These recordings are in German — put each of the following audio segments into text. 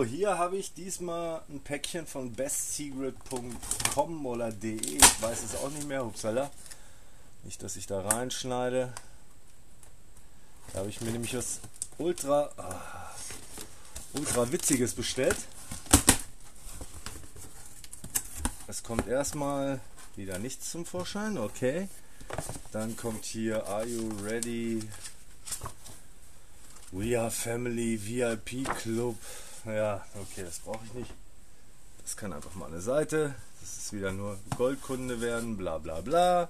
So, hier habe ich diesmal ein Päckchen von bestsecret.com oder de. Ich weiß es auch nicht mehr. Upsala. Nicht, dass ich da reinschneide. Da habe ich mir nämlich was ultra, ah, ultra witziges bestellt. Es kommt erstmal wieder nichts zum Vorschein. Okay. Dann kommt hier Are you ready? We are Family VIP Club ja, okay, das brauche ich nicht. Das kann einfach mal eine Seite. Das ist wieder nur Goldkunde werden, bla bla bla.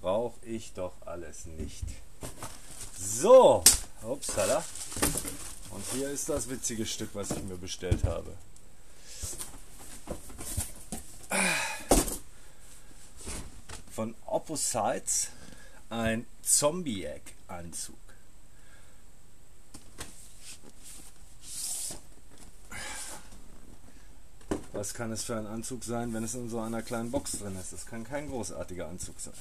Brauche ich doch alles nicht. So, upsala. Und hier ist das witzige Stück, was ich mir bestellt habe. Von Opposites ein Zombie-Egg-Anzug. Was kann es für ein Anzug sein, wenn es in so einer kleinen Box drin ist? Das kann kein großartiger Anzug sein.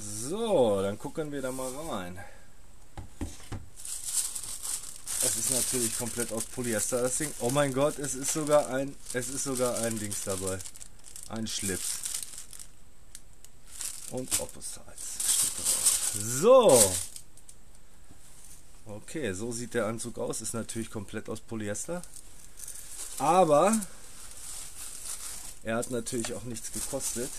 So, dann gucken wir da mal rein. Es ist natürlich komplett aus Polyester das Ding. Oh mein Gott, es ist sogar ein, es ist sogar ein Dings dabei. Ein Schlips. Und Opposites So. Okay, so sieht der Anzug aus. Ist natürlich komplett aus Polyester. Aber er hat natürlich auch nichts gekostet.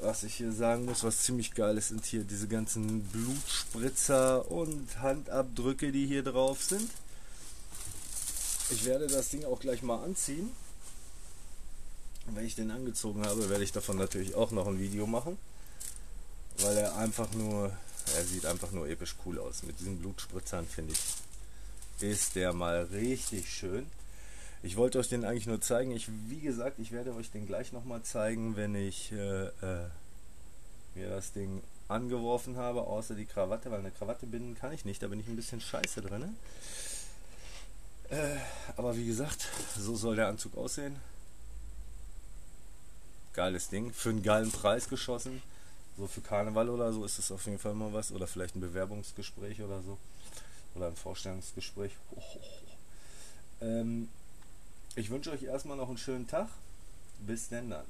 Was ich hier sagen muss, was ziemlich geil ist, sind hier diese ganzen Blutspritzer und Handabdrücke, die hier drauf sind. Ich werde das Ding auch gleich mal anziehen. Wenn ich den angezogen habe, werde ich davon natürlich auch noch ein Video machen. Weil er einfach nur, er sieht einfach nur episch cool aus. Mit diesen Blutspritzern finde ich ist der mal richtig schön. Ich wollte euch den eigentlich nur zeigen. Ich, wie gesagt, ich werde euch den gleich nochmal zeigen, wenn ich äh, äh, mir das Ding angeworfen habe, außer die Krawatte, weil eine Krawatte binden kann ich nicht, da bin ich ein bisschen scheiße drin. Äh, aber wie gesagt, so soll der Anzug aussehen. Geiles Ding, für einen geilen Preis geschossen. So für Karneval oder so ist es auf jeden Fall mal was. Oder vielleicht ein Bewerbungsgespräch oder so oder ein Vorstellungsgespräch. Ähm, ich wünsche euch erstmal noch einen schönen Tag. Bis denn dann.